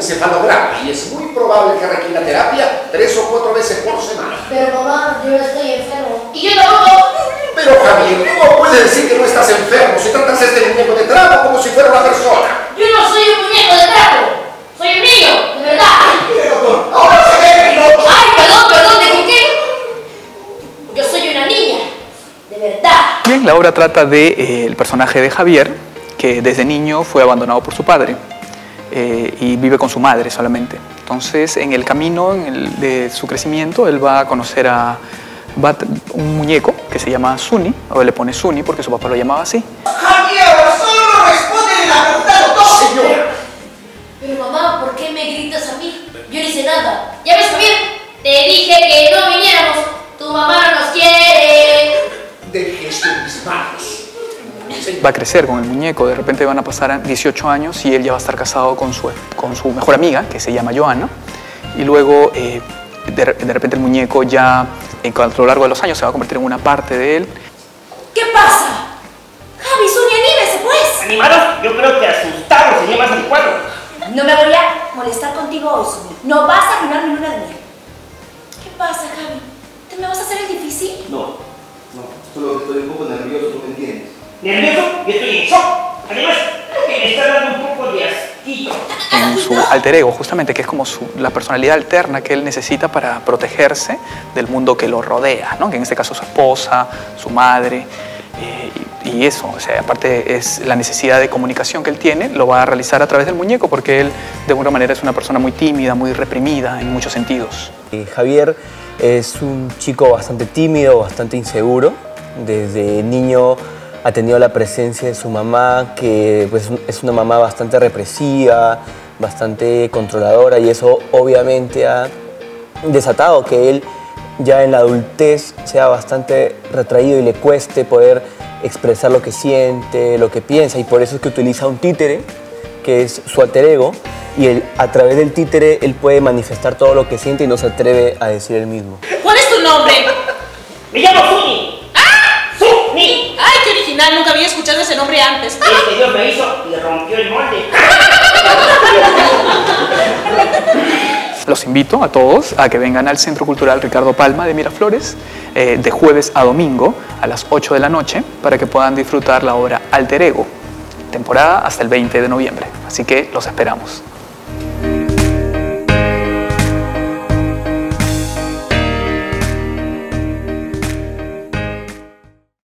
encefalograma y es muy probable que requiera terapia tres o cuatro veces por semana. Pero mamá, yo estoy enfermo. Y yo tampoco. Pero Javier, ¿cómo puedes decir que no estás enfermo si tratas a este muñeco de trapo como si fuera una persona? Yo no soy un muñeco de trapo. Soy un niño, de verdad. Doctor, ahora se ve mi loco. Ay, perdón, perdón, ¿de qué? Yo soy una niña, de verdad. Bien, la obra trata del de, eh, el personaje de Javier, que desde niño fue abandonado por su padre eh, y vive con su madre solamente. Entonces, en el camino en el, de su crecimiento, él va a conocer a va un muñeco que se llama Suni, o le pone Suni porque su papá lo llamaba así. ¡Javier, solo responde la pregunta doctor! Señora, Pero mamá, ¿por qué me gritas a mí? Yo no hice nada. ¿Ya ves, Javier? Te dije que no viniéramos. Tu mamá no nos quiere. deje en mis manos. Va a crecer con el muñeco, de repente van a pasar 18 años y él ya va a estar casado con su, con su mejor amiga, que se llama Joana, y luego eh, de, de repente el muñeco ya en, a lo largo de los años se va a convertir en una parte de él. ¿Qué pasa? Javi, Sonia, anímese, pues. ¿Animados? Yo creo que asustados sería más adecuado. No me voy a molestar contigo hoy, Sonia. No vas a arruinar mi luna de miel. ¿Qué pasa, Javi? ¿Te me vas a hacer el difícil? No, no, solo que estoy un poco nervioso, tú me entiendes. ¿Nervioso? Yo estoy en shock. Además, creo que me está dando un poco de asquito. en su alter ego, justamente, que es como su, la personalidad alterna que él necesita para protegerse del mundo que lo rodea, ¿no? que en este caso su esposa, su madre, eh, y, y, eso, o sea, aparte es la necesidad de comunicación que él tiene, lo va a realizar a través del muñeco, porque él de alguna manera es una persona muy tímida, muy reprimida en muchos sentidos. Eh, Javier es un chico bastante tímido, bastante inseguro, desde niño ha tenido la presencia de su mamá, que pues, es una mamá bastante represiva, bastante controladora y eso obviamente ha desatado que él ya en la adultez sea bastante retraído y le cueste poder expresar lo que siente, lo que piensa y por eso es que utiliza un títere, que es su alter ego, y a través del títere él puede manifestar todo lo que siente y no se atreve a decir él mismo. ¿Cuál es tu nombre? Me llamo Suni. ¡Ah! Suni. ¡Ay, qué original! Nunca había escuchado ese nombre antes. Es que Dios me hizo y rompió el molde. Los invito a todos a que vengan al Centro Cultural Ricardo Palma de Miraflores eh, de jueves a domingo a las 8 de la noche para que puedan disfrutar la obra Alter Ego, temporada hasta el 20 de noviembre. Así que los esperamos.